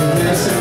Yes.